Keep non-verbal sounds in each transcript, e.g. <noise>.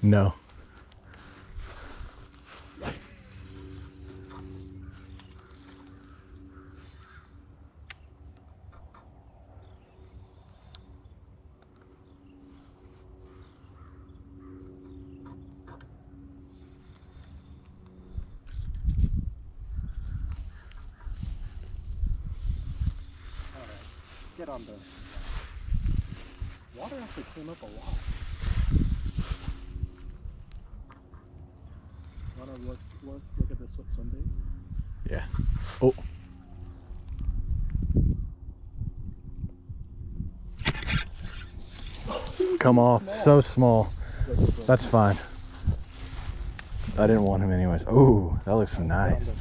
No. Get on the. Water actually came up a lot. Wanna look, look, look at this swim bait? Yeah. Oh. Come off. So small. Look, look, look. That's fine. I didn't want him anyways. Oh, that looks nice. the-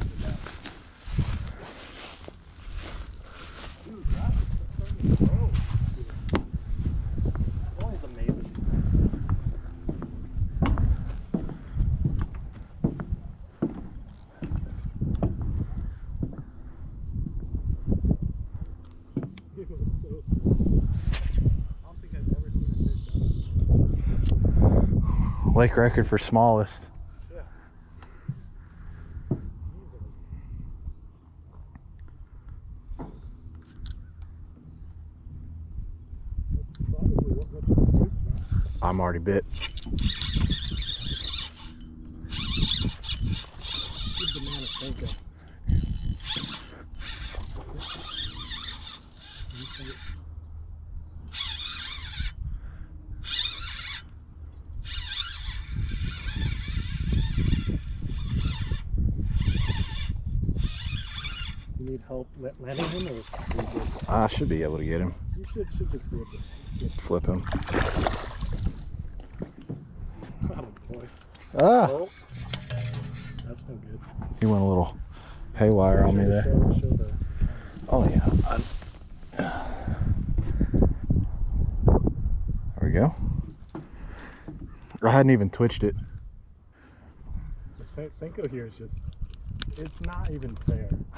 Dude, that is starting to grow. Always amazing. It was so small. I don't think I've ever seen a fish that Lake record for smallest. I'm already bit. Give the man a thank you. You need help landing him, or are you good? I should be able to get him. You should should just be able to. Flip him. Oh boy. Ah! Oh, that's no good. He went a little haywire on me there. Show, show the, Oh yeah. I- There we go. I hadn't even twitched it. Senko here is just. It's not even fair. <laughs>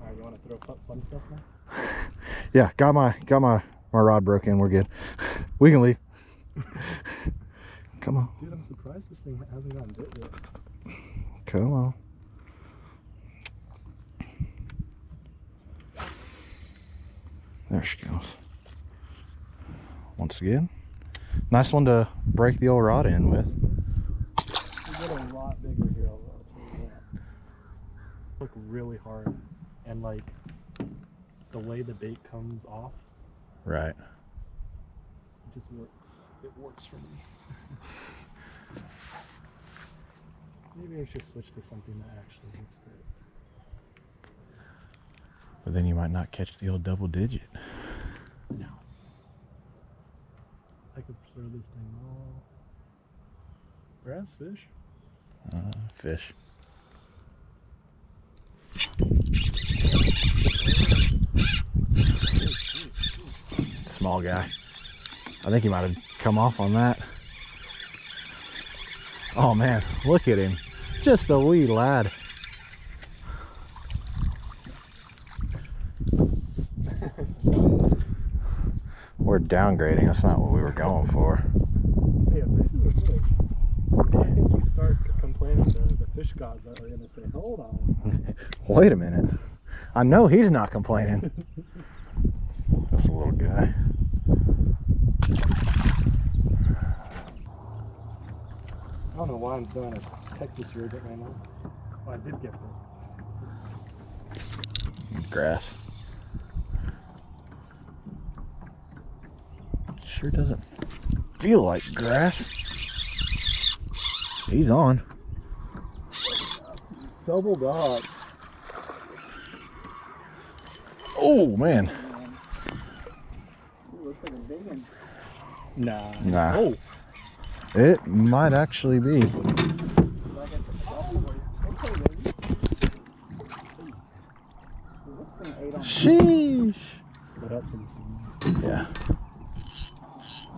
Alright, you want to throw fun, stuff now? <laughs> yeah, got my got my my rod broke in. We're good. <laughs> We can leave. Come on, Dude, I'm surprised this thing hasn't gotten bit yet. come on. There she goes. Once again, nice one to break the old rod in with. You get a lot bigger here, I'll, I'll tell you that. Look really hard, and like the way the bait comes off, Right. it just works. It works for me. <laughs> Maybe I should switch to something that actually hits bit. But then you might not catch the old double digit. No. I could throw this thing all. Grass fish. Uh, fish. Small guy. I think he might have come off on that. Oh man, look at him. Just a wee lad. We're downgrading. That's not what we were going for. A fish is a fish. Why did you start complaining to the fish gods that are going to say, hold on? <laughs> Wait a minute. I know he's not complaining. That's a little guy. I don't know why I'm doing a Texas Rivet right now. Oh, I did get this. Grass. Sure doesn't feel like grass. He's on. Double dog. Oh man. looks like a big one. Nah. Nah. Oh. It might actually be. Sheesh. But that's some, some Yeah.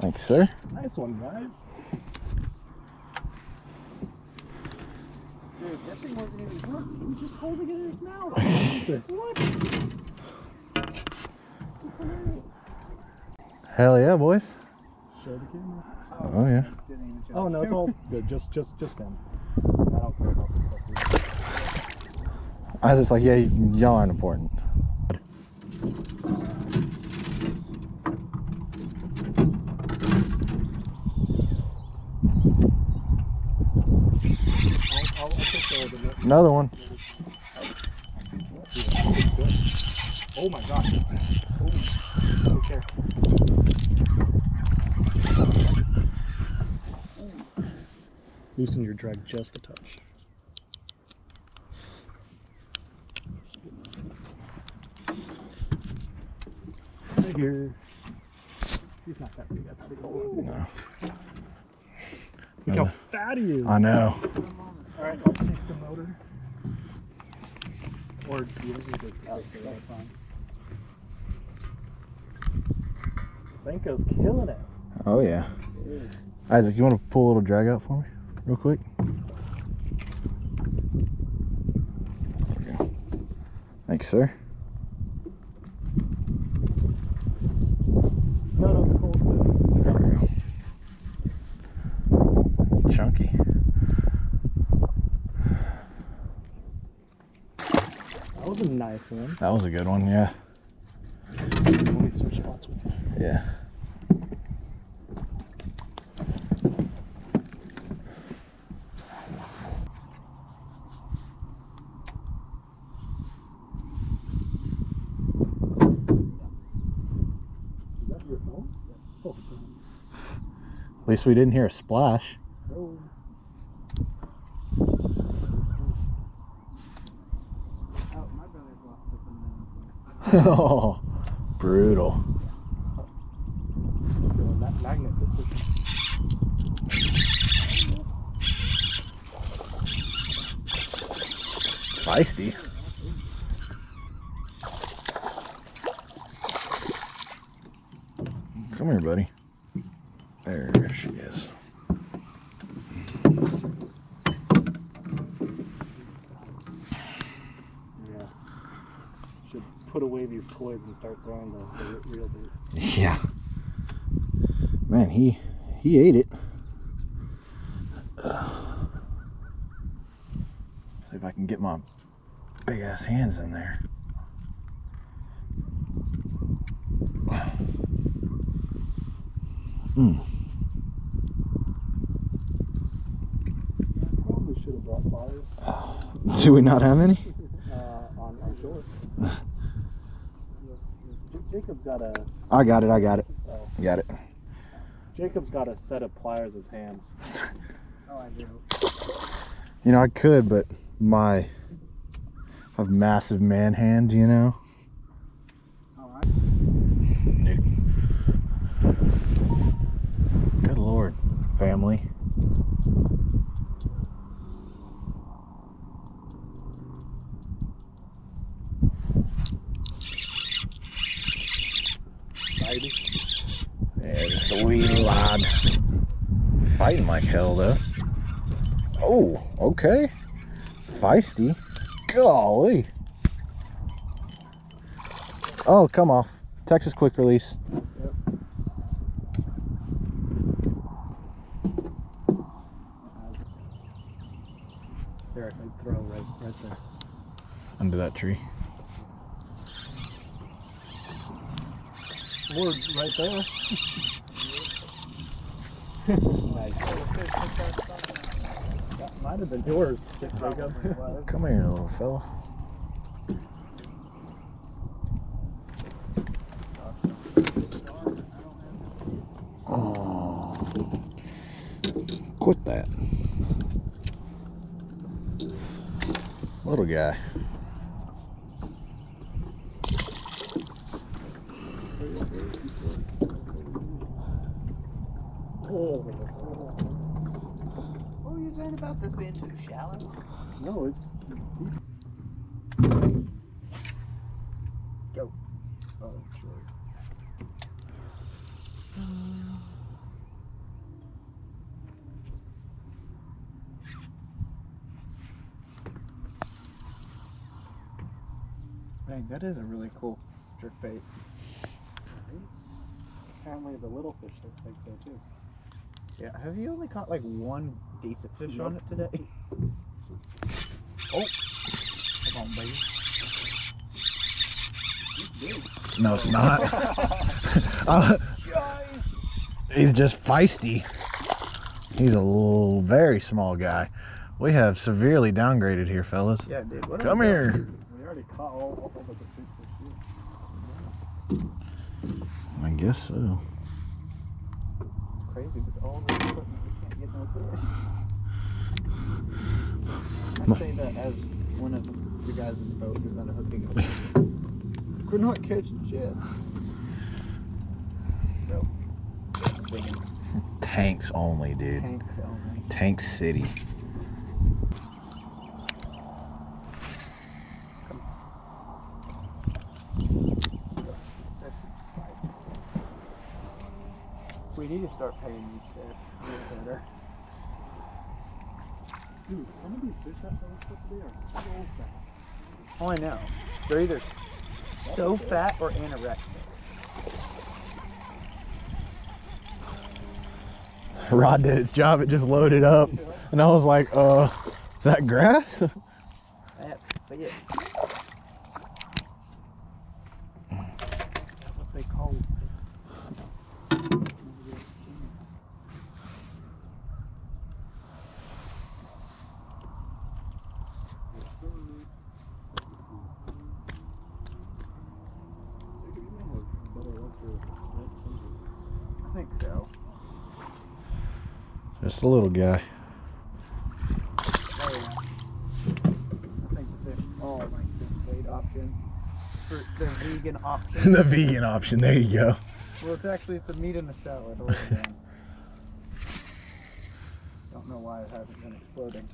Thanks, sir. nice one, guys. Dude, that thing wasn't even hooked. He was just holding it in his mouth. <laughs> what? Hell yeah, boys. show the camera. Oh yeah. Even show Oh no, it's all good. Just just just him. I don't care about this stuff. Really. I was just like, yeah, y'all aren't important. Yeah, Another one. Oh my gosh. Okay. Loosen your drag just a touch. Right here. He's not that big. That big. Look No. how No. fat he is. I know. All right, I'll take the motor. Or do you need to? Oh, that's fine. Senko's killing it. Oh yeah. Isaac, you want to pull a little drag out for me, real quick? There we go. Thank you, sir. No, no, it's cold. There we go. Chunky. That was a nice one. That was a good one, yeah. Yeah. At least we didn't hear a splash. <laughs> oh, brutal. Magnet. Feisty. Come here, buddy. There she is. Yeah. Should put away these toys and start throwing the, the real bait. Yeah. Man, he he ate it. See if I can get my big ass hands in there. Mm. Probably should have brought pliers <laughs> Do we not have any? uh, on our shore. <laughs> Jacob's got a I got it. I got it. oh, Got it. Jacob's got a set of pliers as hands. <laughs> Oh, I do. You know, I could, but my I have massive man hands. You know. Good lord, family. Excited. Yeah, just a wee lad. Fighting like hell though. Oh, okay. Feisty. Golly. Oh, come off. Texas quick release. There, I can throw right, right there. Under that tree. Or right there. <laughs> That might have been yours, Jacob. Come here, little fella. Quit that. Little guy. Oh, What were you saying about this being too shallow? no, it's deep. Go. Oh, sure. Dang, that is a really cool jerk bait. apparently the little fish that think so too. Yeah, have you only caught like one decent fish on it today? Oh, come on, baby. No, it's not. Uh, <laughs> <laughs> he's just feisty. He's a little, very small guy. We have severely downgraded here, fellas. Yeah, dude. What Come here. We already caught all, all of the big fish here. I guess so. It's crazy with all this equipment, we can't get no fish. <sighs> I say that as one of the guys in the boat who's not hooking it. We're not catching shit. No. <laughs> Tanks only, dude. tanks only. Tank City. Start paying these fish a little better. Dude, some of these fish that I put today are so fat. Oh, I know. They're either so fat or anorexic. Rod did its job. It just loaded up. And I was like, uh, is that grass? That's it. What they call I think so. Just a little guy. Yeah. I think the fish all like the weight option. For the vegan option. <laughs> the vegan option. There you go. well, it's actually it's a meat in a salad. <laughs> Don't know why it hasn't been exploding.